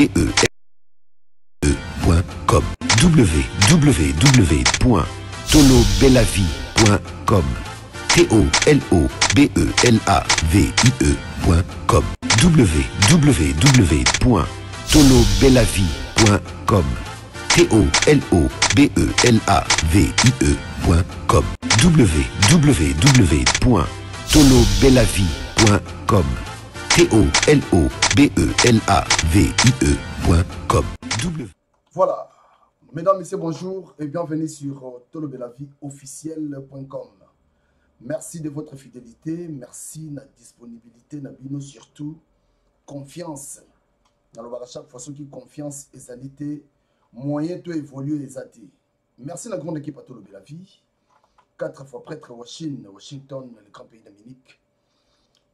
www.tolobelavie.com www.tolobelavie.com T-O-L-O-B-E-L-A-V-I-E.com www.tolobelavie.com T-O-L-O-B-E-L-A-V-I-E.com www.tolobelavie.com T-O-L-O-B-E-L-A-V-I-E.com Voilà. Mesdames, Messieurs, bonjour et bienvenue sur euh, tolobelavieofficiel.com. Merci de votre fidélité, merci de la disponibilité, Nabino surtout confiance. Dans le chaque fois, ceux qui confiance et sanité, moyen de évoluer les athées. Merci à la grande équipe à Tolobelavie. Quatre fois prêtre Washington, Washington, le grand pays d'Amérique.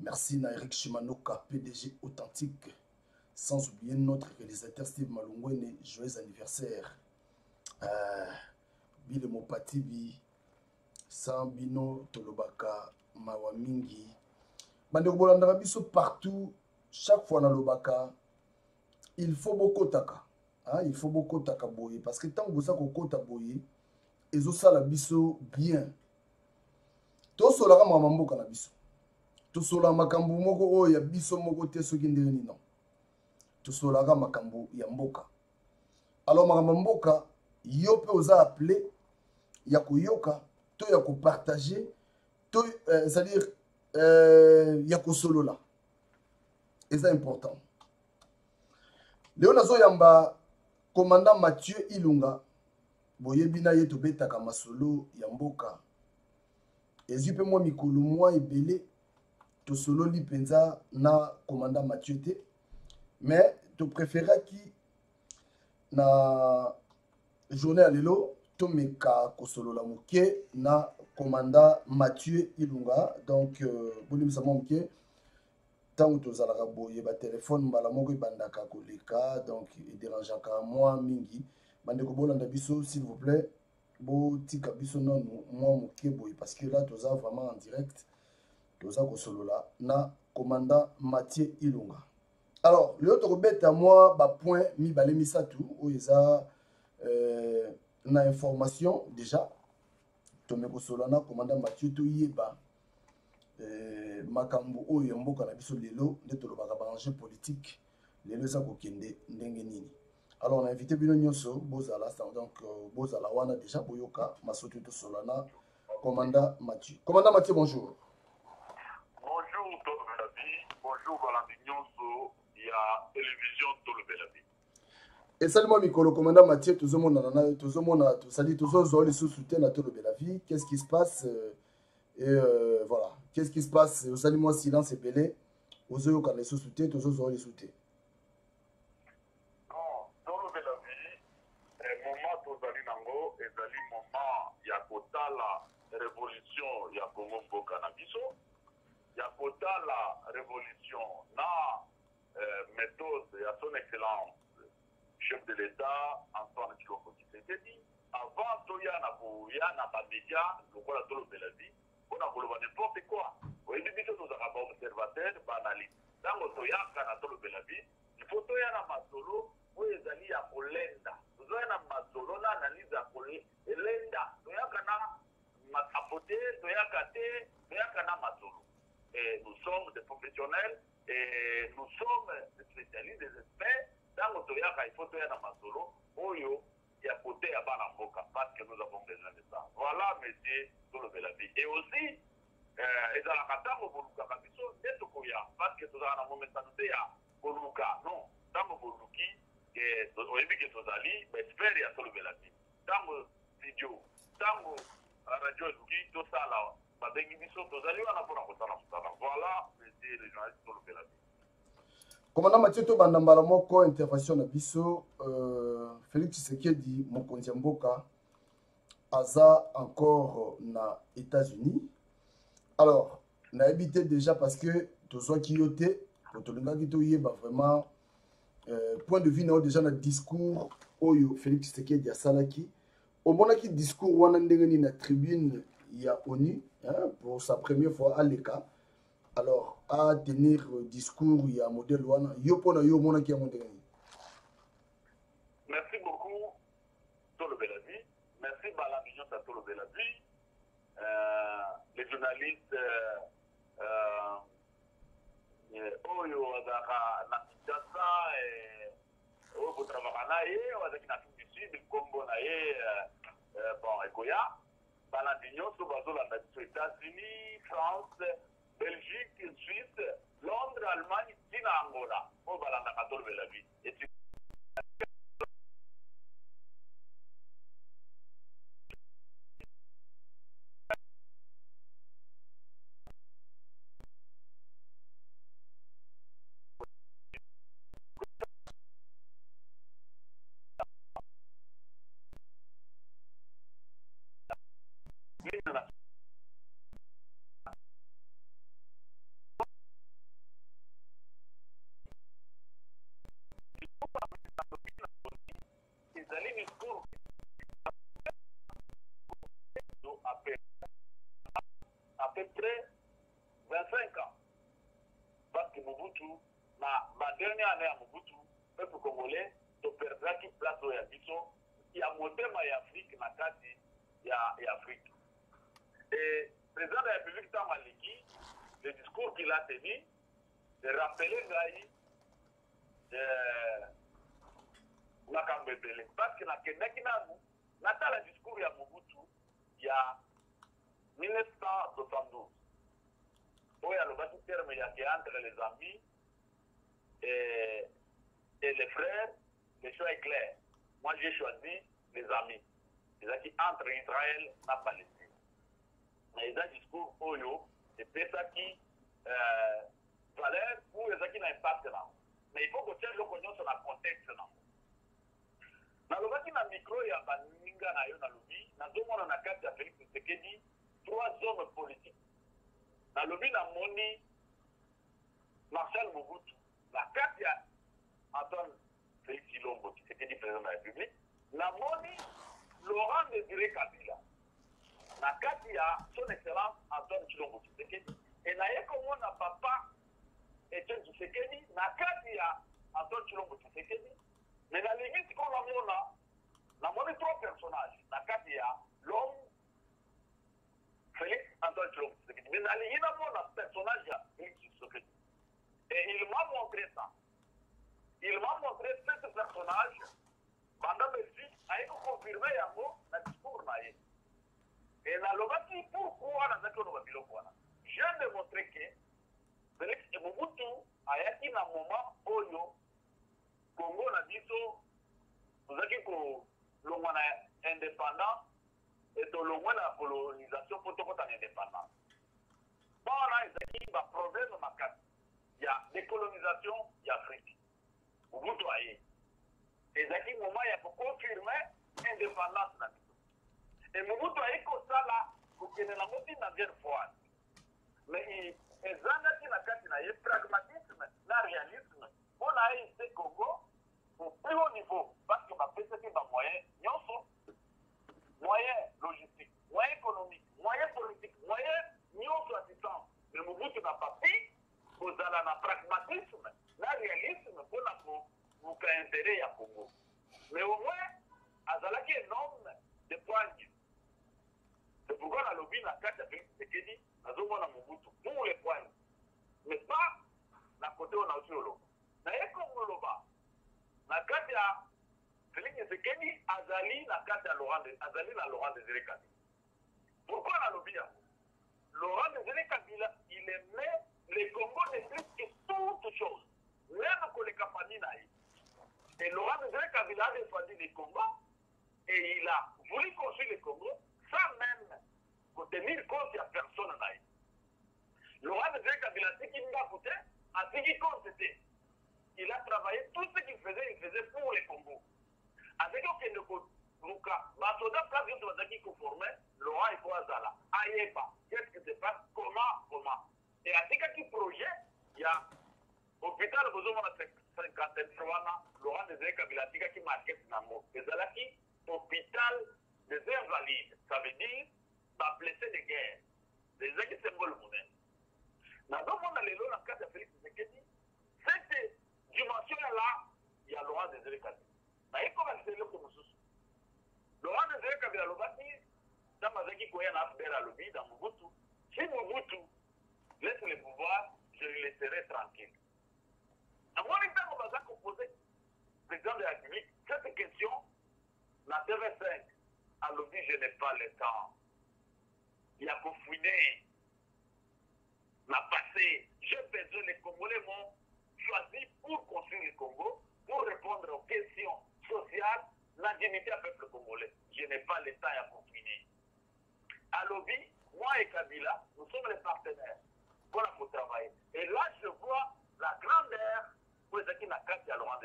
Merci à Eric Shimanoka, PDG authentique. Sans oublier notre réalisateur Steve Malungwene, joyeux anniversaire. Euh, Bile Mopatibi, Sambino Tolobaka, Mawa Mingi. Bandeko bolandaka biso partout, chaque fois na lobaka, il faut bokotaka. Hein, il faut bokotaka boye parce que tant bosa kokota boye, ezosala biso bien. tosolaka makambo mboka na biso tosolaka makambo moko oyo ya biso moko te soki ndenge nini non tosolaka makambo ya mboka. Alors makambo ya mboka yo mpe oza appelé ya koyoka to ya kopartage to euh, c'est-à-dire euh, ya kosolola. Eza important. Leo nazoyamba komanda mathieu ilunga. Boyebi na ye tobetaka masolo ya mboka. Ezwi mpe mwa mikolo mwa ebele tosololi mpenza na komanda mathieu te. Mais topréféraki na journée ya lelo tomeka kosolola moke na komanda mathieu ilunga. Donc euh, bolimisa mwa moke ntango tozalaka boye batelefone mbala moko ebandaka koleka donc ederangeaka mwa mingi. Bandeko bolanda biso s'il vous plaît botika biso nanu mwa moke boye parce que là toza vraiment en direct toza kosolola na commandant mathieu ilunga alors lelo tokobeta mwa bapoint mibale misato oyo eza euh, na information déjà tome kosolola na commandant mathieu toyeba. Euh, makambo oyo ya mboka na biso lelo nde tolobaka baenjeu politique lelo eza kokende ndenge nini. Alors on a invité bino nyonso bozala donc euh, bozala wana déjà boyoka masoto tosola na commandant mathieu. Commandant mathieu bonjour bonjour bonjour balandi nyonso ya télévision tolobelabi esali mwa mikolo commandant mathieu tozomonana na tozomona tosali tozozwa lisusu te na tolobela vie qu'est-ce qui se passe euh, et euh, voilà. Qu'est-ce qui se passe osali mwa silence ebele ozoyokana lisusu te tozozwa lisusu te non tolobelabi moment tozali nango ezali moment ya kotala révolution ya kongo mboka na biso ya kotala révolution na euh, méthode ya son excellence chef de l'état antoine kiloko kisekedi avant toya na koya na bamédia lokola tolobela vi mpona koloba n'importe quoi. Oyebi biso tozalaka baobservateur baanalyse ntango toyaka na tolobela vi ifo toya na na analyse ya kolenda. Toyaka na makambo te toyaka te toyaka na nous sommes des professionnels et nous sommes des spécialistes des experts. Ntango toyaka na masolo oyo mboka parce que nous avons besoin de ça. Voilà monsieur tolobela bi et aussi euh, ezalaka ntango bolukaka biso nde tokoya parce que tozalaka na momesano non boluki ya tolobela bi ntango studio radio babengi biso tozali wana mpona kosala mosala. Voilà monsieur le journaliste tolobela bi commandant mathieu tobanda mbala moko intervention na biso. Euh, félix tshisekedi mokonzi ya mboka aza encore na états-unis. Alors nayebi te déjà parce que tozwaki yo te po tolingaki toyeba vraiment. Euh, point de vue na yo déjà na discours oyo félix tshisekedi asalaki. Omonaki discours wana ndenge nini na tribune ya onu hein, pour sa première fois à l'ECA. Alors, à tenir discours, il y a un modèle Merci beaucoup, Tolo Beladi. Merci, Balamignon, à Tolo Beladi. Euh, les journalistes. Du sud euh, euh, bon ekoya balandi nyonso bazolanda biso états-unis france belgique suisse londres allemagne ntina angola. Oyo balandaka tolobela bi peu près 25 ans. Parce que mobutu na badernère année ya mobutu peuple congolais toperdaki place oyo ya biso ya motema ya afrique na kati ya, afrique. Et président de la république ntango le discours qu'il a tenu erapele ngai eh, makambo ebele parce que nakendaki nanu natala discours ya mobutu ya 1972 oyo alobaki terme yake entre les amis et, et les frères le choix est clair. Moi j'ai choisi les amis. Ezalaki entre israël na palestine. Na eza discours oyo epesaki euh, valeur ou ezalaki na impact nango mais il faut kotia eloko nyonso na contexte nango nalobaki na micro ya baninga na yo nalobi nazomona na kati ya félix tshisekedi trois hommes politiques. Nalobi marshal mobutu. Na kati ya antoine félix ilombo tshisekedi président de la république. Namoni laurent désiré kabila. Na kati ya son excellence antoine chilombo tshisekedi. E naye komona papa etienne tshisekedi. Na kati ya antoine chilombo tshisekedi. Me nalingi sikoyo namona namoni trois personnages. Na l'homme félix antoine chilombo tshisekedi me nalingi namona personnage ya félix tshisekedi et il m'a montré ça. Il m'a montré cet personnage banda belgique aye koconfirme yango na discours na ye e nalobaki pourquoi nazalaki oloba biloko wana je démontre ke félix mobutu ayaki na moment oyo congo na biso tozalaki kolongwa na indépendance e tolongwe na colonisation mpo tokɔta na indépendance. Mpona ezalaki baproblème makasi ya décolonisation ya afrique. Mobutu aye ezalaki moment ya koconfirme indépendance na biso e mobutu ayi kosala kokende nango ntina bien fois mais ezangaki na kati na ye pragmatisme na réalisme. Mpo na ye se congo au plus haut niveau parce que bapesaki bamoyen nyonso moyen logistique moyen économique moyen politique moyen nyonso assistance mais mobutu na papi kozala na pragmatisme na réalisme mpona koluka intérêt ya congo. Mais au moins azalaki énorme de poigne. C'est pourquoi nalobi na kati ya félix sekedi nazomona mobutu pour les poignes mais pas? Na côté oyo nauti oloba naye kongoloba na kati ya sekedi azali na kati ya laurent azali na laurent désiré kabila. Pourquoi nalobi yango laurent désiré kabila il aimait le congo de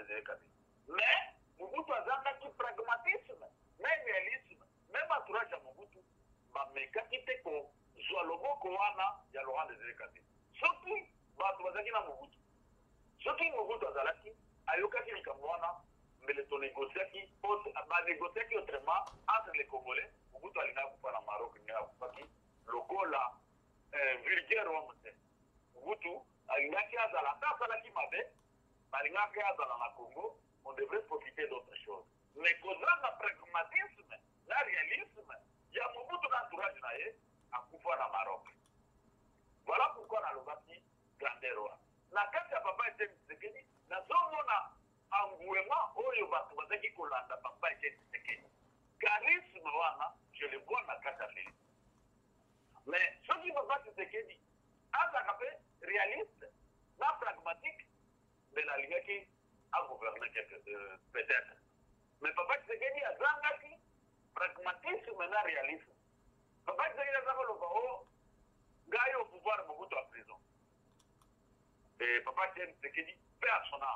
kabila mais mobutu azangaki pragmatisme même réalisme même entourage ya mobutu bamekaki te kozwa loboko wana ya laurent kabila. Soki bato bazalaki na mobutu. Soki mobutu azalaki ayokaki likambo wana mbele tonégociaki banégociaki autrement entre les congolais. Mobutu alingaki kufa na maroc ndenge akufaki lokola vulgaire wamo te. Mobutu alingaki azala ata asalaki mabe balingaki azala na congo on devrait profiter d'autre chose mais kozanga pragmatisme na réalisme ya mobutu na entourage na ye akufa na maroc. Voilà pourquoi nalobaki grandeur wana na kati ya papa ete tshisekedi. Nazomona engouement oyo bato bazalaki kolanda papa ete tshisekedi. Charisme wana je le vois na kati ya félix mais soki papa tshisekedi azalaka mpe réaliste na pragmatique mbele alingaki agouverne quelque peut-être. Mais papa tshisekedi azangaki pragmatisme na réalisme papa tshisekedi aza koloba o ngai au pouvoir mobutu en prison. Et papa tshisekedi mpe âme.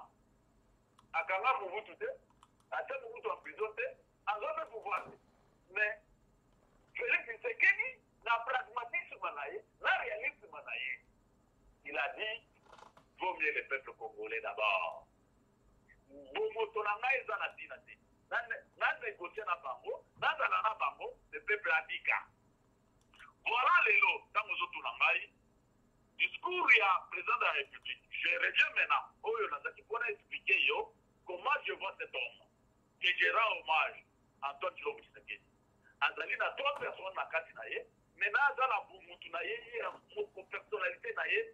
Akanga mobutu te atia mobutu en prison te azompe pouvoir te. Mais félix tshisekedi na pragmatisme na ye na réalisme na ye il a dit vaut mieux le peuple congolais d'abord. Bomoto na ngai eza na ntina te. Nanégocie na bango? Nazala na bango le peuple abika voilà lelo ntango ozotuna ngai discours ya président de la république. Je reviens maintenant oyo nazalaki mpona expliquer yo comment je vois cet homme. Que je rends hommage antoine chilombo tshisekedi. Azali na trois personnes na kati na ye maintenant aza na bumutu na ye ye moko personnalité na ye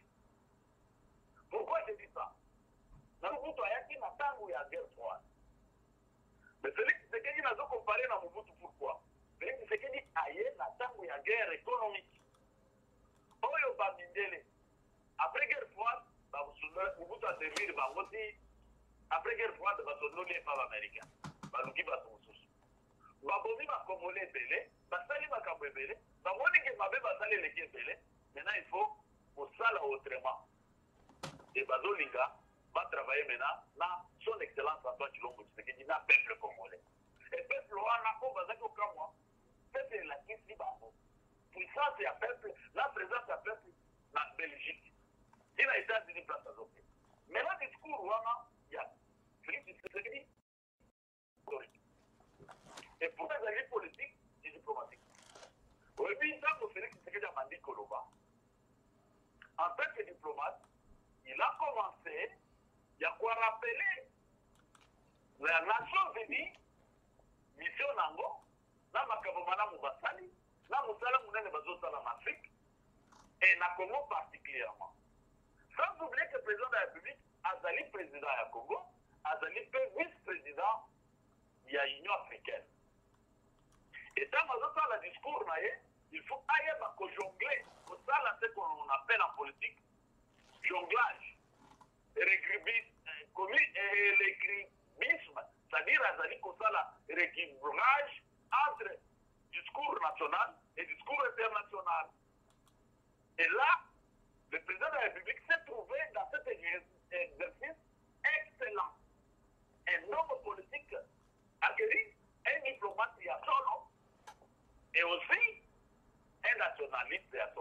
pourquoi je dis ça? Na mobutu ayaki na ntango ya guerre froide mais félix tshisekedi nazokompare na mobutu pourquoi félix tshisekedi aye na ntango ya guerre économique. Oyo bamindele après guerre froide mobutu aservir bango ti après guerre froide basondoli epa baaméricain baluki bato mosusu babomi bakongole ebele basali makambo ebele bamonike mabe basali eleki ebele maintenant il faut kosala autrement e bazolinga batravaille maintenant na son excellence antoine chilombo tshisekedi na peuple congolais. E peuple wana oyo bazaki kokamwa peuple elakisi bango. Puissance ya peuple na présence ya peuple na belgique. Ti na états-unis place azoke maintenant discours wana ya félix tshisekedi et pour ezali politique et diplomatique oyebi ntango félix tshisekedi amandi koloba en tant que diplomate il a commencé ya korapele la nation unie mission nango na makambo malamu basali na mosala monene na afrique et na congo particulièrement. Sans oublier que président de la république azali président ya congo azali mpe vice président ya union africaine. Et ntango azosala discours na ye il faut ayeba kojongle kosala ce qu'on appelle en politique jonglage l'équilibrisme c'est-à-dire azali kosala rééquilibrage entre discours national et discours international. Et là le président de la République s'est trouvé dans cet exercice excellent. Un homme politique acquéri un diplomate à solo et aussi un nationaliste à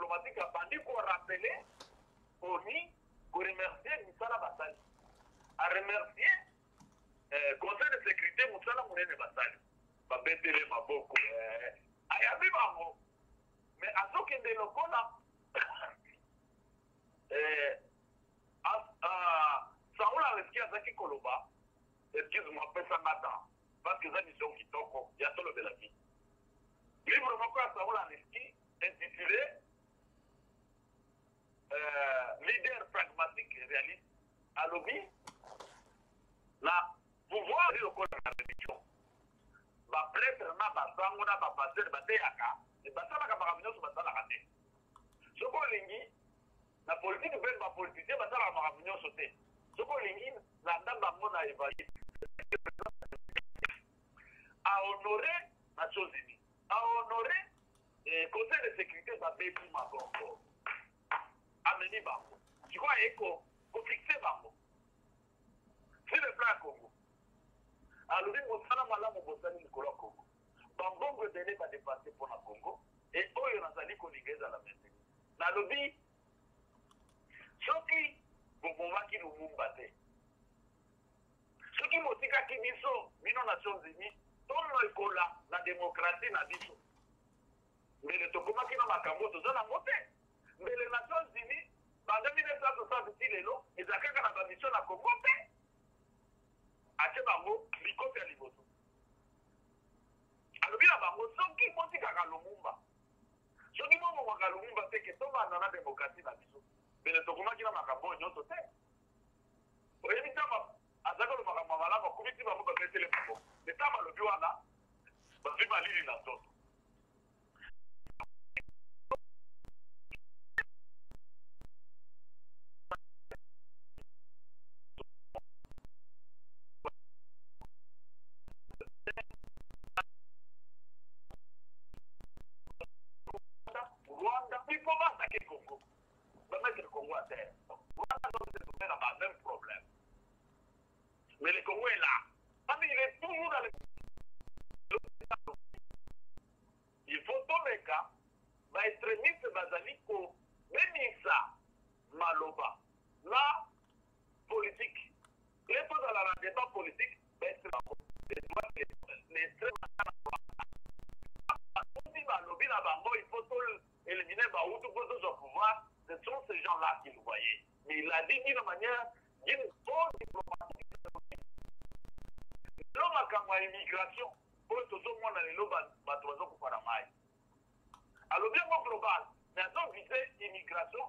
diplomatique a bandi korapele oni koremercie misala basali aremercie eh, conseil de sécurité mosala monene basali babetele maboko eh, ayabi bango me azokende lokola eh, saul aleski azaki koloba excuse-moi apesanga ta parce que eza mission kitoko ya tolobelaki livre moko ya saul aleski intitulé euh, leader pragmatique et réaliste alobi na pouvoir lokola na religion bapretre na basango na bapaster bateyaka basalaka makambo nyonso basalaka na na nda bango na évalué. Ahonore nations unis ahonore conseil de sécurité babeti maboko ameni bango. Sikoyo aye ko- kofixe bango. Sur le plan ya congo. Alobi mosala malamu bosali likolo ya congo. Bambongo ebele badepanse mpo na congo. E oyo nazali kolinga ezala mainteni nalobi soki bobomaki lumumba te. Soki botikaki biso bino nations unis tonokola na demokratie na biso. Mbele tokomaki na makambo toza nango te mbele nations unis banda 1960 ti lelo eza kaka na bamission na congo te atie bango likofi ya liboso. Alobi na bango soki botikaka lumumba soki bomomaka lumumba te ke tobanda na demokratie na biso. Mbele tokomaki na makambo nyonso te oyebi ntango azaki olo makambo ya malamu akomisi bango. Bapesele bango ntango alobi wana bazwi malili na nzoto Rwanda, il faut pas attaquer Congo. Va mettre le Congo à terre. Rwanda doit se trouver dans le même problème. Mais le Congo est là. Ah, mais il est toujours dans le... Il faut tomeka baextrémiste bazali kobemisa maloba na politique ye tozala na débat politique baextrême balobi na bango il faut éliminer bautu mpo tozwa pouvoir ce sont ces gens là qui le voyaient mais il a dit d'une manière d'une bonne diplomatique lelo makambo ya immigration oyo tozomona lelo ba- bato bazokufa na mai alobi yango global mais azovise immigration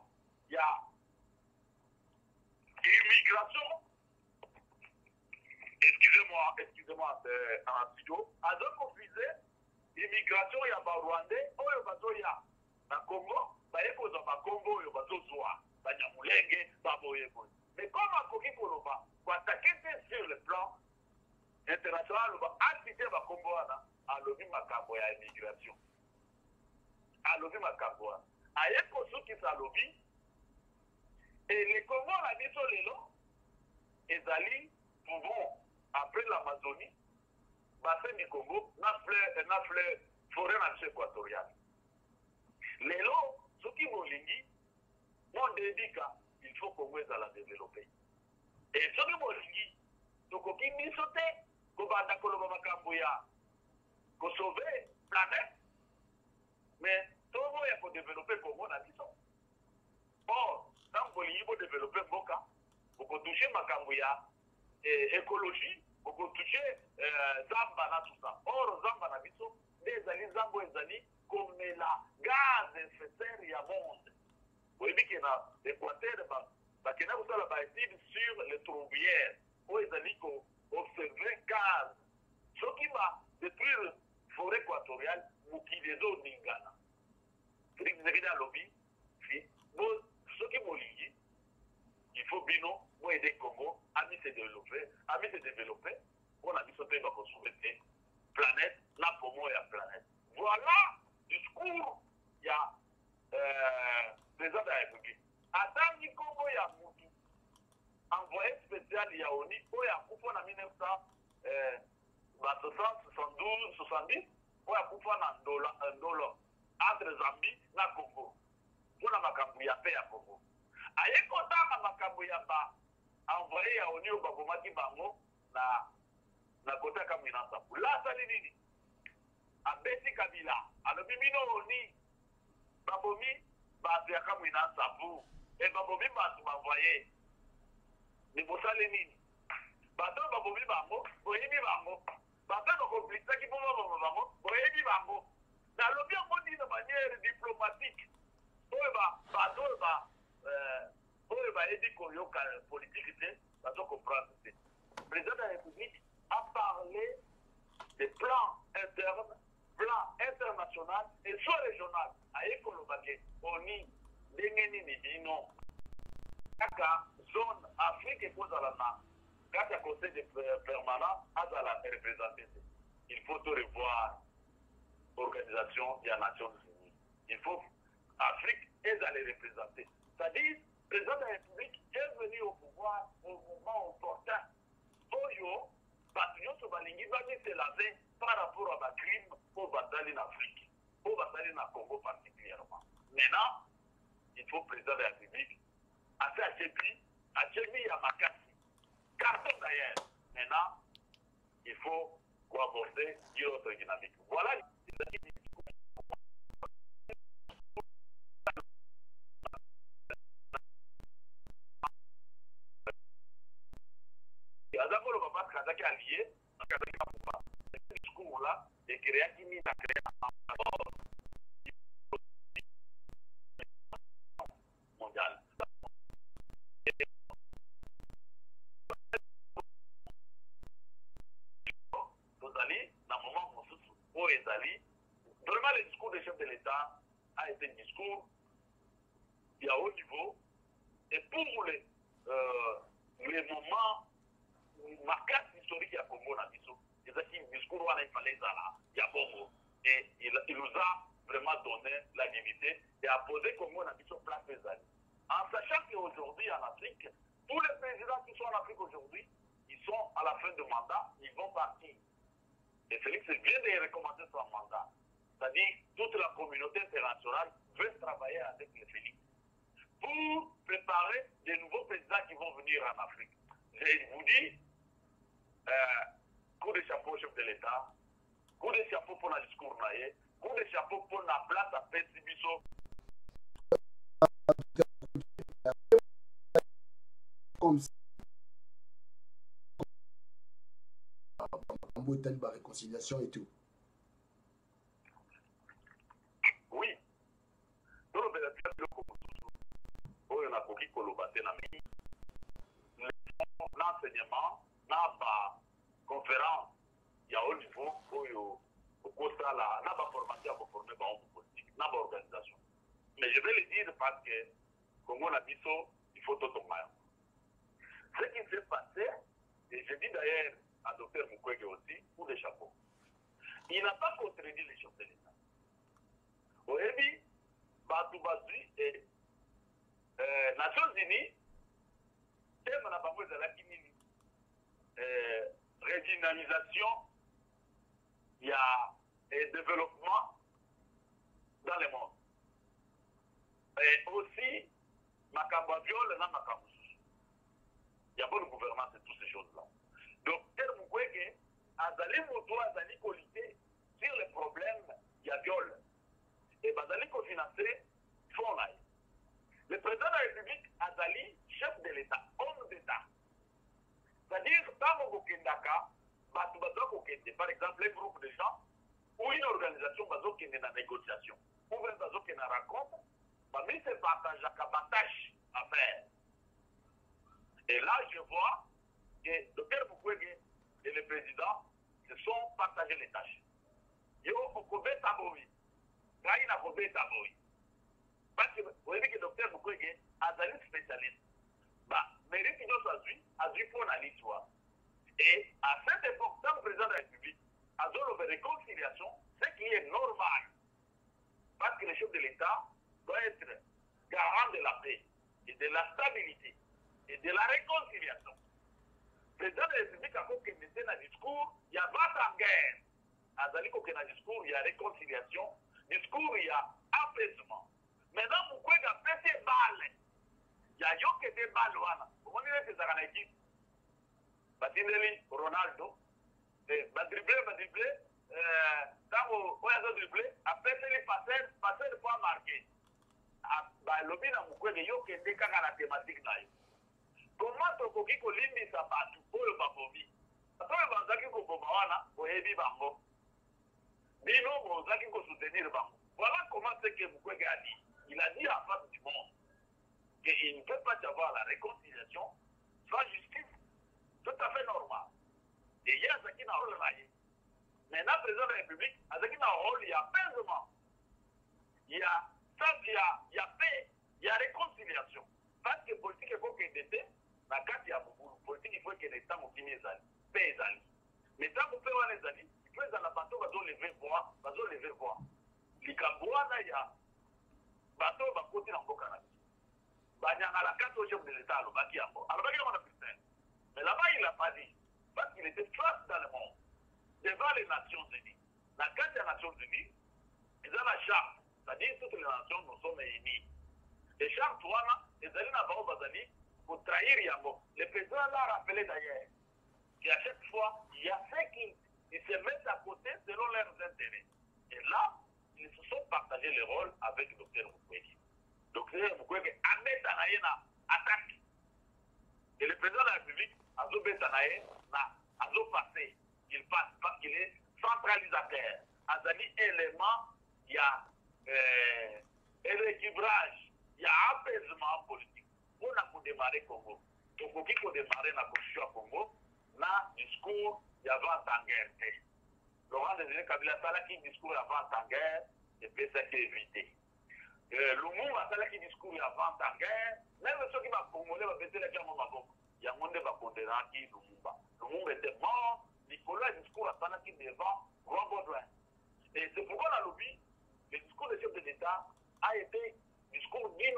ya immigration excusez-moi excusez-moi euh, en studio azokofise immigration ya barwandais oyo bazoya na congo baye kozwa bakongo oyo bazozwa banyamulenge baboye boye mais comme akoki koloba koatake te sur le plan international aloba acite bakombo wana alobi makambo ya immigration. Alobi makambo wana. Aye kosukisa alobi elekongo na biso lelo ezali pouvon après l'amazonie bassin du congo na fleur na fleur forêt na biso équatoriale. Lelo soki bolingi monde ebika il faut congo ezala développé e soki bolingi tokoki biso te kobanda koloba makambo ya kosauve planète. Mais toboya kodevelope congo na biso or ntango bolingi bodevelope mboka bokotouche makambo ya eh, écologie bokotouche eh, zamba na tusa or zamba na biso nde ezali nzambo oyo ezali komela gaz effetaire ya monde. Oyebi ke na équateur ba- bakenda kosala baétude sur le troubière oyo ezali koobserve gaz soki badétruire forêt équatoriale mokili ezoningana félix tshisekedi alobi soki bolingi il faut bino boyede congo ami se développer ami se développer mpona biso mpe bakosauve te planète na pomo ya planète. Voilà discours ya euh, président de la république. Atangi nkombo ya mutu envoyé spécial ya oni oyo akufa na 1900 euh, ba 60 72 70 oyo akufa na euh, ndolo entre zambie na congo. Mpona makambo ya pe ya congo. Aye kotanga makambo ya ba envoye ya oni oyo babomaki bango na na kota kamwina nsapu. La asali nini? Abeti kabila. Alobi bino oni babomi bato ya kamwina nsapu. E babomi bato bavoye ni bosali nini bato babomi bango boyebi bango bato oyo bakomplisaki mpo baboma bango boyebi bango nalobi yango nini na manière diplomatique oyo bato oyo oyo bayebi koyoka politike te bazo comprendre te président de la république a parlé des plans internes plan international et soit régional aye koloba ke oni ndenge nini bino kaka zone afrique ekozala na kati ya conseil de permanent azala représenté te il faut revoir. Organisation ya nations unies. Il faut afrique ezala représenté c'est-à-dire président de la république est venu au pouvoir au moment opportun. Oyo bato nyonso balingi bamiselave par rapport à bacrime oyo basali na afrique oyo basali na congo particulièrement. Maintenant il faut président de la république ase achebi achebi ya makasi carton d'ailleurs. Maintenant il faut coaborder une autre dynamique voilà discours là mondial tozali na moment mosusu oyo ezali vraiment le discours de chef de l'état a été un discours ya haut niveau. Et pour les, euh, les moments makasi historique ya congo na biso ezaki discours wana ifale ezala ya bongo et il, il nous a vraiment donné la dignité et a posé congo na biso place ezali en sachant qu'aujourd'hui en afrique tous les présidents qui sont en afrique aujourd'hui ils sont à la fin de mandat ils vont partir. Et félix vient de recommencer son mandat c'est-à-dire toute la communauté internationale veut travailler avec le félix pour préparer de nouveaux présidents qui vont venir en afrique. Je vous dis euh, coup de chapeau chef de l'état coup de chapeau mpona discours na ye coup de chapeau mpona place apesi biso comme ça. Baréconciliation et tout oui tolobela bia biloko mosusu oyo nakoki koloba te na mingi na enseignement na baconférence ya haut niveau oyo okosala na baformation ya koforme bahomme politique na baorganisation mais je vais le dire parce que congo na biso il faut totonga yango ce qui s'est passé et je dis d'ailleurs à docteur mukwege aussi pour le chapeau. Il n'a pas contredit les chefs de l'état. Oyebi bato bazwi e eh, nations unies teme na bango ezalaki nini redynamisation ya développement dans le monde. Et aussi makambo ya viole na makambo mosusu ya bonne gouvernance et toutes ces choses là donc tel mukwege azali moto azali kolite sur le problème ya viole et bazali kofinanse fond na ye le président de la république azali chef de l'état homme d'état. C'est-à-dire par exemple un groupe de gens ou une organisation bazokende na négociation. Ou bien bazokende na rencontre bami se partageaka batâche à faire. Et là je vois que docteur mukwege et le président se sont partagés les tâches. Yo okobeta boyi ngai nakobeta boyi parce oyebi ke docteur mukwege azali spécialiste mérite nyonso azwi azwi mpo na et à cette époque tant président de la république azoloba réconciliation ce qui est normal parce que le chef de l'état doit être garant de la paix et de la stabilité et de la réconciliation. Président de la république akokende te na discours ya en guerre. Azali kokende na discours ya réconciliation. Discours ya apaisement. Maintenant mukwege apesi ebale ya yokende bale wana. Omoni neti ezalaka na ekipe batindeli ronaldo. Eh, badrible badrible. Eh, ntango oyo azodrible apeseli paser paser po amarke. Balobi na mokwege yokende kaka na thématique na yo. Koma tokoki kolimbisa bato oyo babomi bato oyo bazalaki koboma wana boyebi bango. Bino bozalaki kosoutenir bango. Voilà comment c'est que mokwege a dit. Il a dit en face du monde qu'il ne peut pas y avoir la réconciliation sans justice tout à fait normal et azalaki na rôle na maintenant président de la république azalaki na rôle ya apaisement ya il y a, il y a paix, il y a réconciliation. Parce que politique il faut qu'elle était, na kati ya politique il faut qu'elle ait tant okimi ezali, ezali. Mais il faut ezala bato bakoti na mboka na biso. Banyangala kati au chef de l'État alobaki yango, alobaki yango na Bruxelles. Mais là-bas il a pas dit, parce qu'il était face dans le monde, devant les Nations Unies. Na kati ya Nations Unies, ils ont la charte c'est-à-dire toutes les nations nous sommes unis. Et charte wana ezali na bango bazali kotrahir yango. Le président l'a rappelé d'ailleurs qu'à chaque fois, il y a ceux qui ils se mettent à côté selon leurs intérêts. Et là, ils se sont partagés le rôle avec le docteur Mukwege. Docteur Mukwege a mis en na attaque. Et le président de la République a zobé na azo passé. Il passe parce qu'il est centralisateur. Azali élément, il y a eh, rééquilibrage ya apaisement politique mpona kodemare congo tokoki kodemare na constitution ya congo na discours ya vente en guerre laurent désiré kabila asalaki discours ya vente en guerre epesaki évité eh, lumumba asalaki discours ya vente en guerre meme soki bacongolais bapeselaki yango maboko yango nde bakondenaki lumumba lumumba était mort likolo ya discours asalaki devant roi baudouin et c'est pourquoi nalobi le discours du chef de l'État a été discours digne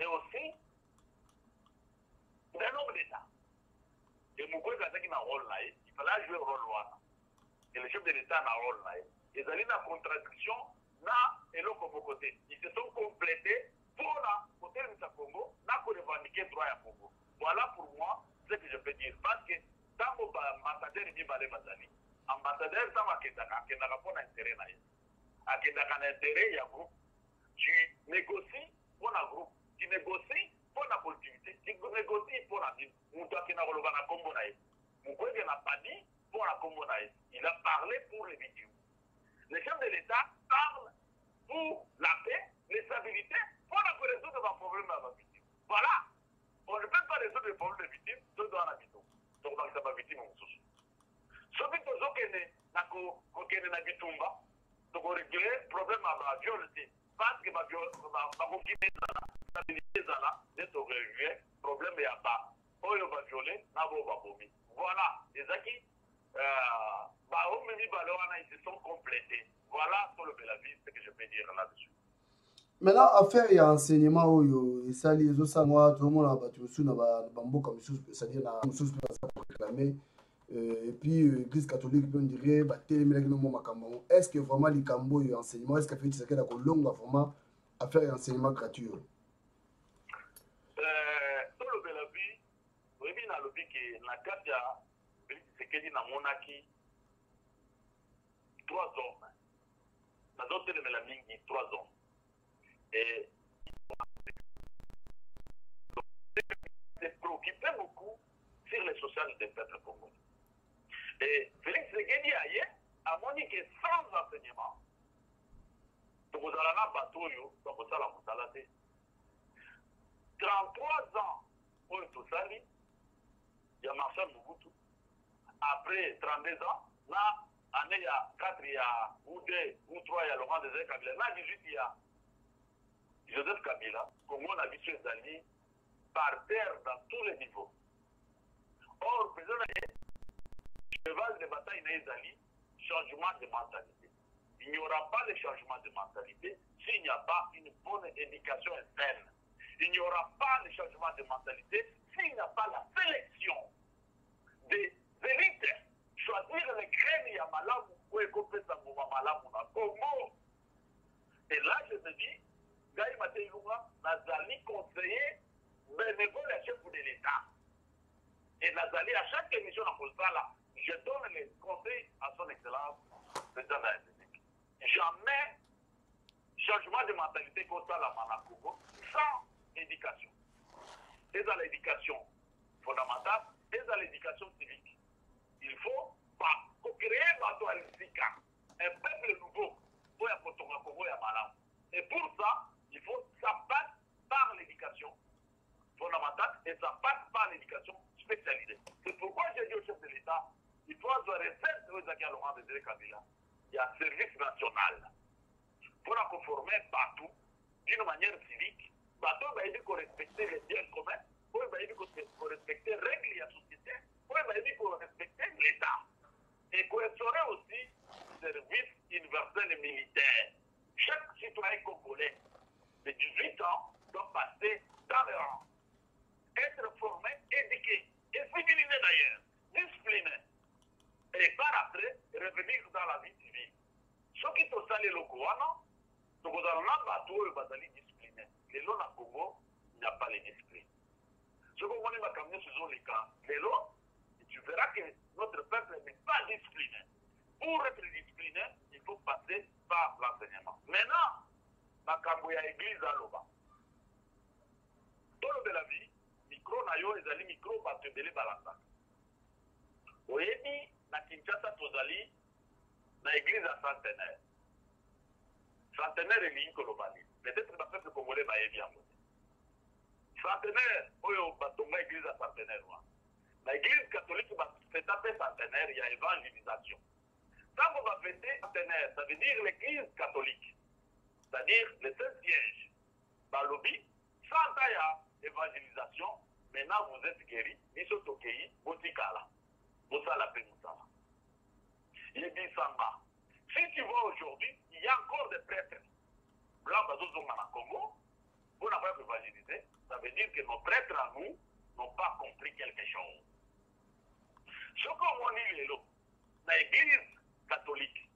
et aussi d'un homme d'État. Et Moukwege a dit un rôle là, il fallait jouer un rôle là. Et le chef de l'État a un rôle là. Ils dans la contradiction. Ils se sont complétés pour la côté de Congo, pour revendiquer droit à Congo. Voilà pour moi ce que je peux dire. Parce que l'ambassadeur dit Balé Bazali, ambassadeur ntango akendaka akendaka mpo na intere na ye. Akendaka na intere ya groupe. Tu négocie mpo na groupe. Tu négocie mpo na collectivité. Tu négocie mpo na bino moto akenda koloba na nkombo na ye. Mokwege na padi mpo na nkombo na ye. Il a parlé pour les victimes le chef de l'état parle pour la paix les stabilités mpo na korésoudre baproblème ya bavictime voilà. On ne peut pas résoudre les problèmes de victime tozoa na bito tokobakisa bavictime mosusu soki tozokende na kokende na bitumba tokoregule problème ya baviole te parce que bakokima ezala stabilité ezala nde toregle problème ya ba oyo baviole na bao babomi voilà. Ezaki bahomi mibale wana ils se sont complétés voilà tolobela vie ce que je peux dire là-dessus. Maintenant affaire ya enseignement oyo esali ezosalama tozomona bato mosusu na bamboka mosusu c'est-à-dire na mosusu mpe baza koréclame et puis église catholique mpe ondire batelemelaki no mo makambo yango est ce que vraiment likambo oyo enseignement? Est ce que félix tshisekedi akolongwa vraiment affaire ya enseignement gratuit? Oyo tolobela bi oyebi nalobi ke na kati ya félix tshisekedi namonaki trois hommes. Nazotelemela mingi trois hommes. Et se préoccupait beaucoup sur les social des peuples congolais. Et Félix Tshisekedi aye amoni ke sans enseignement. Tokozala na bato oyo bakosala mosala te 33 ans oyo tosali ya marshal mobutu. Après 32 ans na année ya 4 ya ou 2 ou 3 ya laurent désiré kabila. Na 18 ya joseph kabila kongo na biso ezali par terre dans tous les niveaux. Or président cheval de bataille na ezali changement de mentalité. Il n'y aura pas de changement de mentalité s'il n'y a pas une bonne éducation interne. Il n'y aura pas de changement de mentalité s'il n'y a pas la sélection des élites choisir les graines ya malamu oyo ekopesa ngoma malamu na congo et là je me dis conseiller bénévole ya chef de l'état. Et nazali à chaque émission na kozala je donne les conseils à son excellence président de la république. Jamais changement de mentalité kosalama na congo sans éducation. Eza l'éducation fondamentale eza l'éducation civique il faut créer bato ya lisika un peuple nouveau oyo ya kotonga congo ya malamu et pour ça il faut ça passe par l'éducation fondamentale et ça passe par l'éducation spécialisée. C'est pourquoi j'ai dit au chef de l'état il faut azwa recette oyo ezalaki ya laurent désiré kabila. Ya service national mpona koforme bato d'une manière civique. Bato oyo bayebi korespecte les biens communs oyo bayebi korespecte règle ya société oyo bayebi l'état. Et koinstaurer aussi service universel militaire. Chaque citoyen congolais de 18 ans doit passer dans le rang être formé éduqué et civilisé d'ailleurs discipliné et par après revenir dans la vie civile. Soki tosali eloko wana tokozala na bato oyo bazali discipliné lelo na congo il n'y a pas les discipline soki omoni makambo nyonso ezoleka lelo tu verras que notre peuple n'est pas discipliné. Pour être discipliné il faut passer par l'enseignement. Maintenant makambo ya église aloba. Tolobela vie micro na yo ezali micro bato ebele balandaka oyebi na kinshasa tozali na église ya centenaire. Centenaire elingi koloba nini? Peut-être bapeuple congolais bayebi yango. Te centenaire oyo batonga église ya centenaire wana na église catholique bafeta mpe centenaire ya évangélisation. Ntango bafete centenaire ça veut dire l'église catholique c'est-à-dire le saint siège balobi santa ya évangélisation maintenant vous êtes guéri biso tokei botikala bosala mpe mosala yebisanga si tu vois aujourd'hui il y a encore des prêtres. Blancs bazozonga na congo mpona koya koévangéliser ça veut dire que nos prêtres à nous n'ont pas compris quelque chose soki omoni lelo. Na église catholique.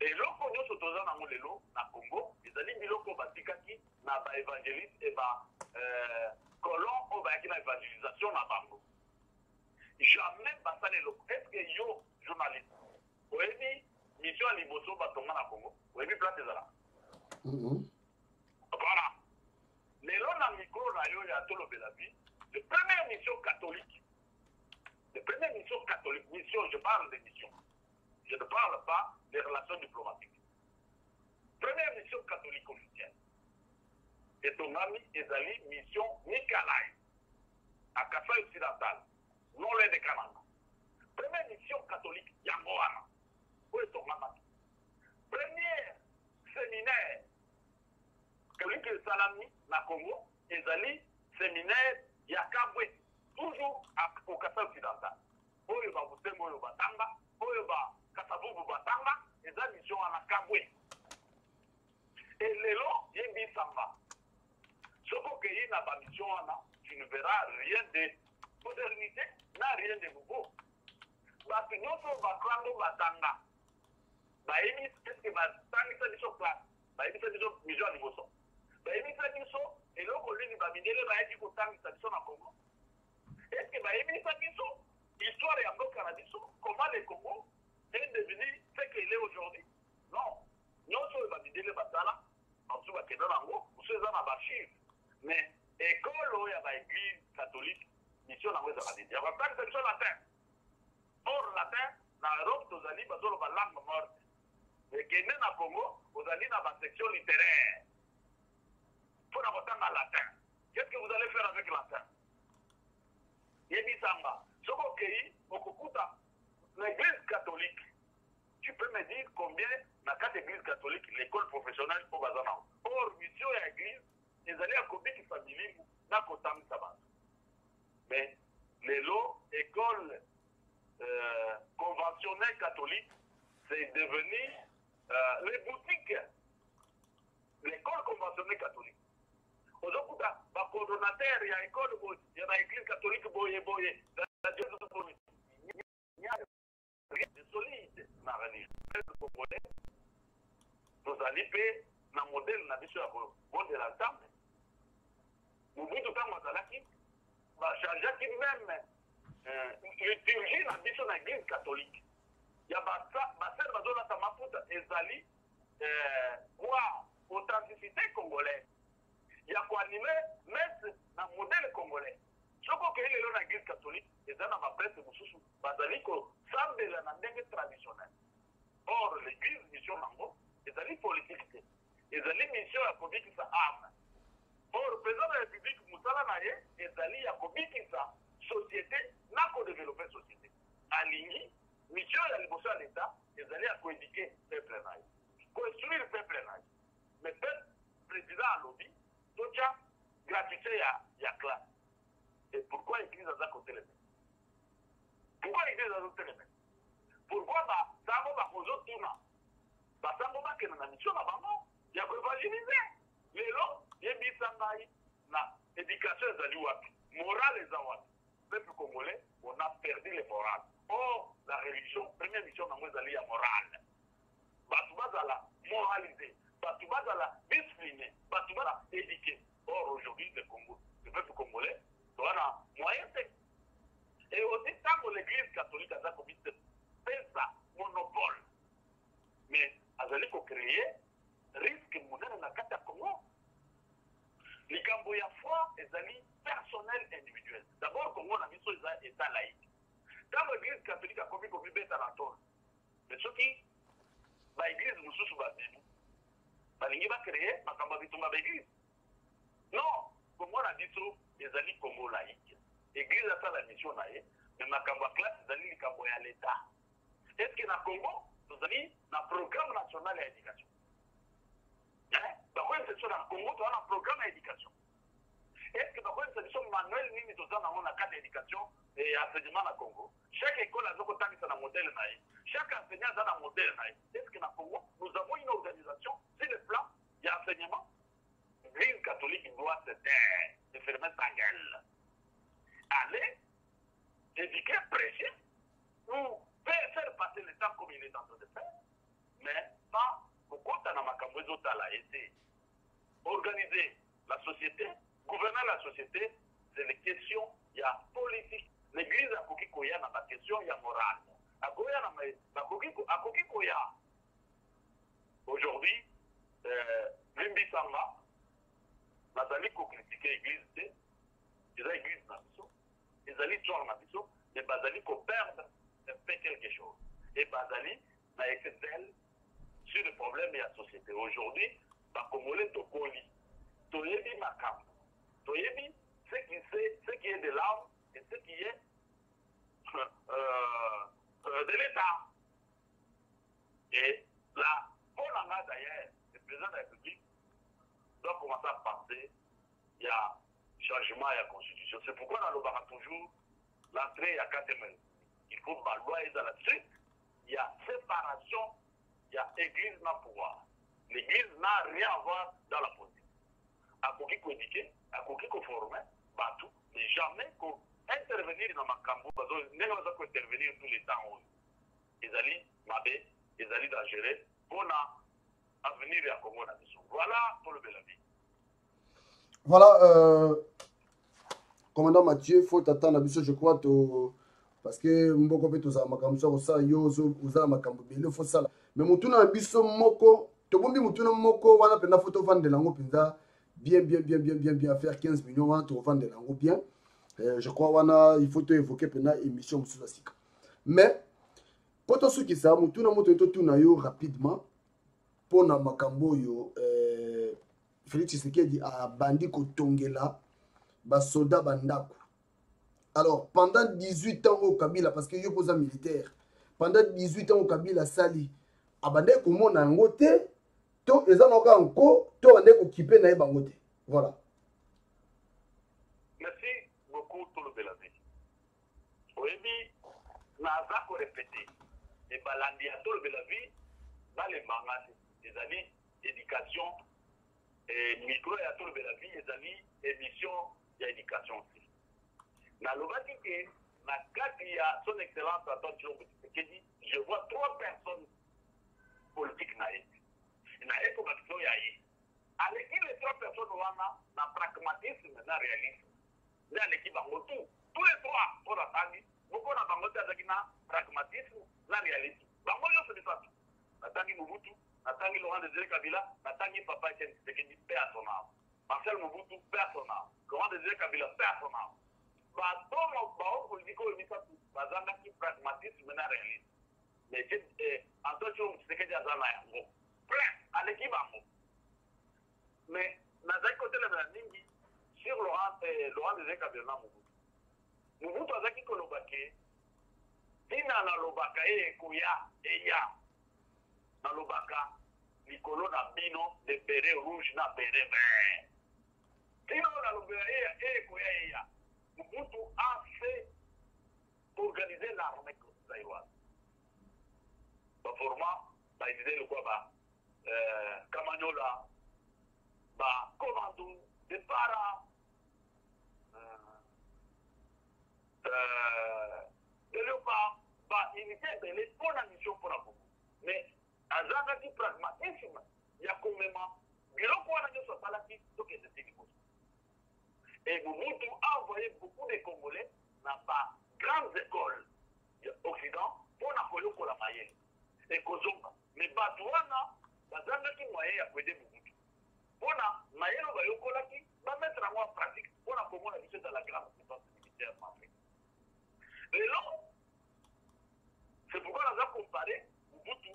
Eloko nyonso toza nango lelo na congo ezali biloko batikaki na baévangéliste e bacolon oyo bayaki na évangélisation na bango. Jamais basala eloko. Est ce que yo journaliste oyebi mission ya liboso batonga na congo? Oyebi place ezalaka voilà. Lelo na na yo ya tolobela vie de première mission catholique de première mission catholique mission je parle de mission je ne parle pas des relations diplomatiques. Première mission catholique officielle etongami ezali mission nikalai à kasai occidental non loin de kananga. Première mission catholique yango wana oyo etongamaki première séminaire catholique esalami na congo ezali séminaire ya kabwe toujours au kasai occidental. Oyo babutembo oyo batanga oyo bakasavubu batanga eza mission wana kabwe elelo yebisamba soki okei na bamission wana tu ne verras rien de modernité na rien de nouveau. Bato nyonso baklango batanga bayebi eske batangisa biso classe bayebisa biso mission ya liboso. Bayebisa biso eloko nini bamindele bayaki kotangisa biso na congo eske bayebisa biso histoire ya mboka na biso comment le congo est devenu ce qu'il est aujourd'hui non. Nyonso oyo bamindele basala bamosusu bakenda nango mosusu eza na bachive mais ekole oyo ya baeglise catholique mission nango ezala nini ya kotangisa biso latin or latin na europe tozali bazoloba langue morte. Ekende na congo ozali na basection littéraire. Mpona kotanga latin qu'est-ce que vous allez faire avec latin yebisanga soki okei okokuta na église catholique. Tu peux me dire combien na kati église catholique l'école professionnelle mpo baza nango or mission ya église ezali ya kobikisa milimu na kotangisa bato. Mais lelo école euh, conventionnelle catholique c'est devenu euh, les boutiques. L'école conventionnelle catholique ozokuta bacoordonnateur ya école boye ya baéglise catholique boye boye solide na congolais. Tozali mpe na modele na biso ya kobondela nzambe. Mobutu ntango azalaki bachangeaki meme euh, liturgie na biso na église catholique. Ya basere bazolata mafuta ezali kwa authenticité congolaise ya koanime mese na modele congolais. Soki okei lelo na église catholique eza na baprêtre mosusu bazali kosambela na ndenge traditionnel. Or l'église mission nango ezali politique. Te ezali mission ya kobikisa ame or président de la république mosala na ye ezali ya kobikisa société na kodevelope société. Alingi mission ya liboso ya leta ezali ya koédike peuple na ye. Koinstruire peuple na ye. Mais peuple président alobi totya gratuité ya, ya classe. Et pourquoi église aza kotelema pourquoi église aza kotelema pourquoi basango bakozotuna basango bakende na mission ya yebisa ngai na éducation morale eza wapi? Peuple congolais on a perdu le moral or la religion première mission nango ezali morale. Bato bazala moralisé bato bazala discipliné bato bazala éduqué or aujourd'hui le congo le peuple congolais toza na moyen et aussi ntango l'église catholique aza komite pesa monopole. Mais azali kocreye risque monene na kati ya congo. Likambo ya foi ezali personnel individuel. D'abord congo na biso eza état laïque. Ntango église catholique akomi komibeta na tolo mais soki baeglise mosusu babimi balingi bacreye makambo ya bitumba baeglise. Non congo na biso ezali congo laïque église asala mission na ye mais makambo ya classe ezali likambo ya leta est ce que na congo tozali na programme national ya éducation? Bakoyebisa biso na congo toza na programme ya éducation est ce que bakoyebisa biso manuel nini toza nango na cadre ya éducation ya enseignement na congo? Chaque école aza kotangisa na modèle chaque enseignant aza na modèle na ye. Est ce que na congo nous avons une organisation sur le plan ya enseignement l'église catholique doit se taire de fermer sa gueule aller éduquer prêcher ou faire passer le temps comme il est en train de faire mais pas kokota na makambo ezotala ye te organiser la société gouverner la société c'est les questions ya politique. L'église akoki koya na baquestion ya morale. Akoya na akoki koya. Aujourd'hui limbisanga nazali kokritike église te eza église na biso ezali tware na biso mais bazali koperdre un peu quelque chose. Et bazali na excel sur le problème ya société. Aujourd'hui bakongole tokoli toyebi makambo ce qui, qui est de l'âme et ce qui est euh, euh, de l'état? Et là pour nga d'ailleurs le président de la république doit commencer à penser il y a changement ya constitution. C'est pourquoi nalobaka toujours l'entrée ya katemel il faut baloi eza la suite il y a séparation il y a église na pouvoir. L'église n'a rien à voir dans la politique. Akoki koéduke akoki koforme bato mais jamais kointervenir na makambo. Ndenge baza kointervenir tout le temps oyo. Ezali mabe ezali dangereux. Mpona avenir ya congo na biso. Voilà tolobela bi voilà euh, commandant mathieu faut attendre biso je crois to parce que mboko mpe tozala makambo so kosala yo ozala makambo ebele fosala me motuna na biso moko tobombi motuna moko wana mpenza fo tovandela yango mpenza bien bien bien bien bien bien faire 15 millions wana tovandela yango bien euh, je crois wana il faut toévoke mpenza émission mosusu ya sika. Mais mpo tosukisa motuna moto totuna yo rapidement mpona makambo oyo euh, félix tshisekedi abandi kotongela basoda bandako alors pendant 18 ans oyo kabila parce que yo mpoza militaire pendant 18 ans oyo kabila asali abandaki komona yango te to eza na kaka nko to abandaki kokipe na ye bango te. Voilà. Merci beaucoup tolobela bi oyebi naza korepete ebalandi ya tolobela bi balembanga te. Ezali éducation micro ya tolobela bi ezali émission ya éducation te nalobaki ke na kati ya son excellence antoine chilombo tshisekedi je vois trois personnes politiques na ye na ye kobakisa oyo ya ye aleki les trois personnes wana na pragmatisme na réalisme. Nde aleki bango tu tous les trois oyo atangi moko na bango te azalaki na pragmatisme na réalisme. Bango nyonso misatu natangi mobutu natangi laurent désiré kabila natangi papa etienne tshisekedi pe à son âme. Marcel mobutu pe à son âme. Laurent désiré kabila pe à son âme. Bato bao politike oyo misatu bazangaki pragmatisme na réalisme. Mais antoine chom tshisekedi aza na yango. Plein aleki bango. Mais nazalaki kotelemela mingi sur laurent laurent désiré kabila mobutu. Mobutu azalaki koloba ke ntina nalobaka ye ekoya eya. Nalobaka likolo na bino de bere rouge na bere vert. Ntina oyo nalobaka ye ekoya eya. Mobutu a fait organiser l'armée zaïroise baforma bainide lokwa ba kamanyola bacommando de para eloko baunité ebele mpo na mission mpona kongo mais azangaki pragmatisme ya komema biloko wana nyonso asalaki tokende te liboso et mobutu a envoyé beaucoup de congolais na bagrandes écoles ya occident mpona koyokola mayele ekozonga mais bato moyen ya koede mobutu. Mpona mayele oyo bayokolaki bamettre yango en pratique mpona komona biso eza la grande puissance militaire afrique. Lelo c'est pourquoi naza compare mobutu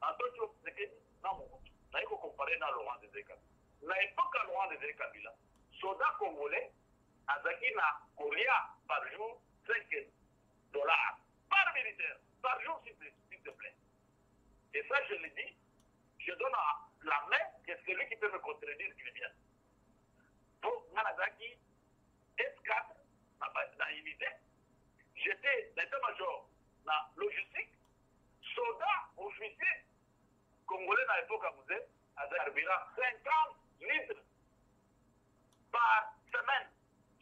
antonio tshisekedi na mobutu. Naye kocompare na laurent desire kabila. Na époque ya laurent desire kabila soldat congolais azalaki na kolia par jour 5 dollars par militaire par jour plaît et ça je le dis je donne la main que celui qui peut me contredire qu'il vienne donc nga nazalaki S4 na unité j'étais dans l'état-major na logistique soldat officier congolais na époque ya muze aza carburant 50 litres par semaine.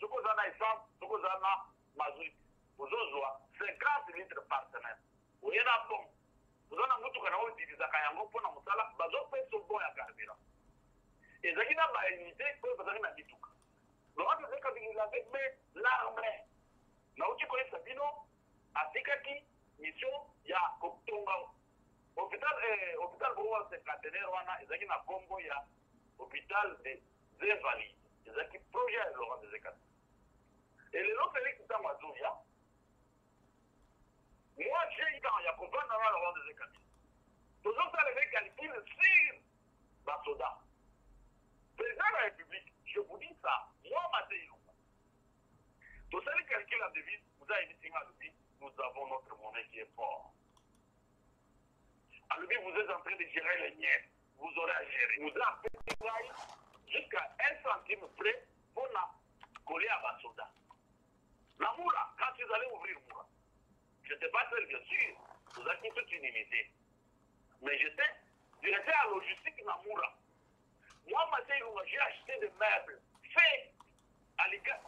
Soki oza na essence soki oza na mazut ozozwa 50 litres par semaine. Oye na bon oza na motuka na oyo utilisaka yango mpona mosala bazopesa bon ya carburant. Ezalaki na baunité oyo bazalaki na mituka laurent desire kabila il avait mais l'armée. Nauti koyebisa bino atikaki mission ya kotonga. Hôpital hôpital bongo cinquantenaire wana ezalaki na nkombo ya hôpital des invalides. Ezalaki projet ya laurent desire kabila elelo félix ntango azoya moi j'ai eu temps ya comprendre na laurent desire kabila tozosala eve calcul sur basoda président de la république je vous dis ça moi mate ilunga tosali calcul ya devise vous avez dit alobi nous avons notre monnaie qui est fort alobi vous êtes en train de gérer les niais vous aurez à gérer. Vous avez jusqu'à un centime près mpona kolia basoda na mura quand vous allez ouvrir mura j'étais pas seul bien sûr. Vous avez toute une unité mais j'étais directeur à logistique na mura moi j'ai acheté des meubles. Faits à l'ICA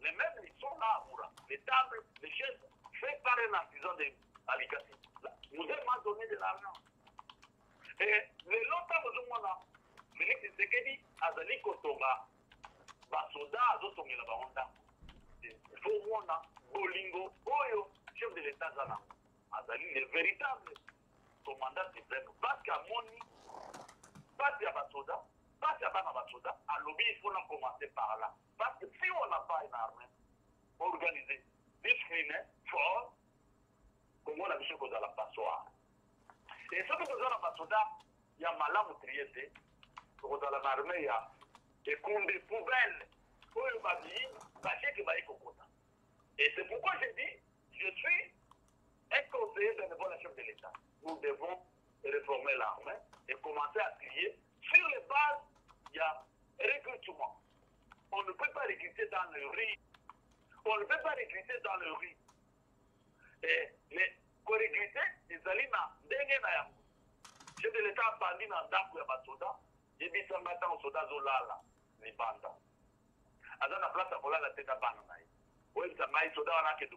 les meubles ils sont là à mura les tables les chaises faits par un artisan de Alicati nous m'a donné de l'argent. Et le longtemps ozomona félix tshisekedi azali kotonga basoda azotongela bango ndako fo mona bolingo oyo chef de l'état aza nango azali le véritable. Commandant suprême parce que amoni pasi ya basoda pasi ya bana basoda alobi il faut na commencer par là. Parce que si on n'a pas une armée organisée disciplinée fort kongo na biso kozala passoire et soki toza na basoda ya malamu trie te tokozala na armée ya ekunde poubelle. Oyo babii bacheke baye kokota. Et c'est pourquoi je dis je suis un conseiller bénévole à chef de l'état. Nous devons réformer l'armée et commencer à trier. Sur les bases il y a recrutement. On ne peut pas recruter dans le riz. On ne peut pas recruter dans le riz. Et les korecruter ezali na ndenge na yango chef de l'état abandi na ndako ya basoda yebisanga ntango soda. Azolala libanda aza na place ya kolala te na bana na ye oyebisa ngai soda wana akende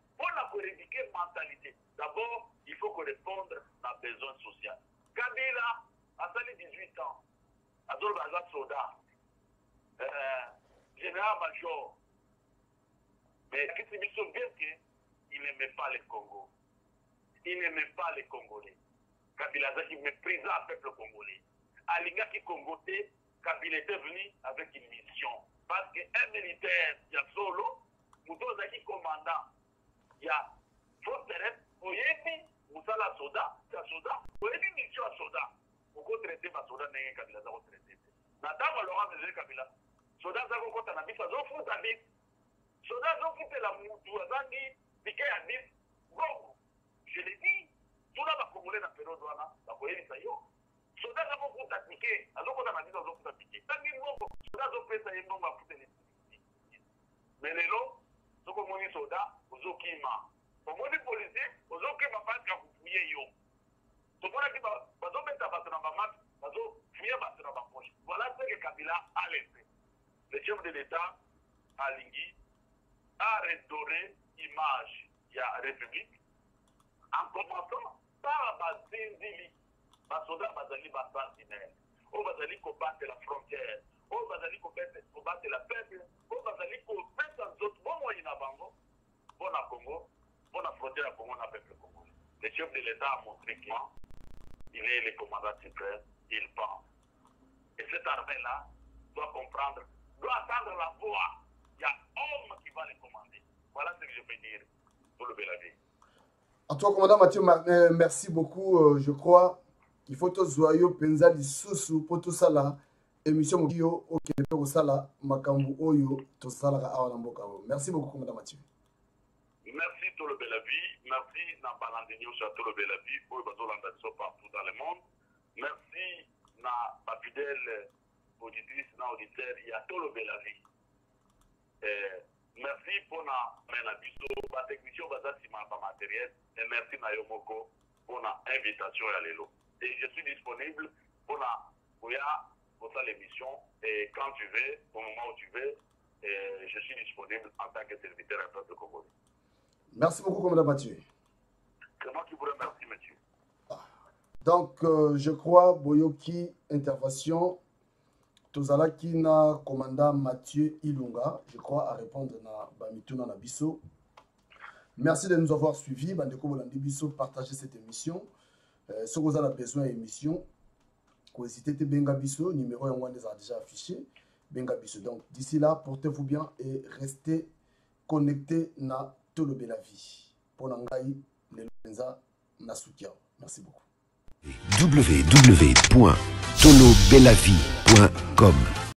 pour la corriger mentalité d'abord il faut correspondre à besoin social kabila asali 18 ans azoloba aza soda euh, général major mais akisi biso bien que il n'aimait pas le Congo. Il n'aimait pas les Congolais. Kabila Zaki méprisait le peuple congolais. Alinga qui Congoté, Kabila était venu avec une mission. Parce qu'un militaire, il y a solo, Mouto Zaki commandant, ya. Fo terrain oyebi mosala ya soda ya soda oyebi mission ya soda. Okotraite basoda ndenge kabila aza kotraite te na ntango alorance ezeli kabila soda aza kokɔta na biso azofuta biso soda azofutela mutu azangi pike ya biso bongo je le dis tuna bakongole na periode wana bakoyebisa yo. Soda aza kofuta pike azokɔta na biso azofuta pike ntangi bongo soda azopesa ye mbongo afuteli mais lelo soki omoni soda ozokima. Omoni polisie ozokima mpasi akufuye yo. Tomonaki bazobeta bato na bamaki bazofuye bato na bapoche voilà ce que kabila a laissé. Le chef de l'état alingi a restauré image ya république en commençant par bazinzili basoda bazali basentinelle oyo bazali kobate la frontière oyo bazali kobate la peuple oyo bazali kopesa nzoto. Bomoi na bango. Mpo na congo. Mpo na frontière ya congo na peuple congolais. Le chef de l'état a montré que il est le commandant suprême il pense et cette armée là doit comprendre doit attendre la voix. Il y a homme qui va les commander. Voilà ce que je peux dire pour le Bélavé. En toi, commandant Mathieu, merci beaucoup. Euh, je crois qu'il faut tous joyeux penza lisusu tout ça là. Émission Mokio, ok, pour ça là, Makambu Oyo, ça là, à Mboka. Merci beaucoup, commandant Mathieu. Merci tout le Bélavi. Merci Nambalandinho sur tout le Bélavi. Pour le partout dans le monde. Merci na ma fidèle auditrice, na auditeur, il y a tout le Bélavi. Eh, merci mpona me na biso batechnicien baza nsima ya bamateriel et merci na yo moko mpona invitation ya lelo et je suis disponible mpona koya kosala émission et quand tu veux au moment où tu veux et je suis disponible en tant que serviteur à peuple congolais. Merci beaucoup commandant Mathieu. C'est moi qui vous remercie monsieur. Donc euh, je crois boyoki intervention. Tozalaki na commandant mathieu ilunga je crois à répondre na bamituna na biso merci de nous avoir suivis. Bandeko bolandi biso partager cette émission. Euh, soki oza na besoin ya kohésite te benga numéro yango wana ezala déjà affiché. Benga biso donc d'ici là portez-vous bien et restez connecté na tolobela vie mpo na ngai lelo mpenza na sukia merci beaucoup www.tolobelavie.com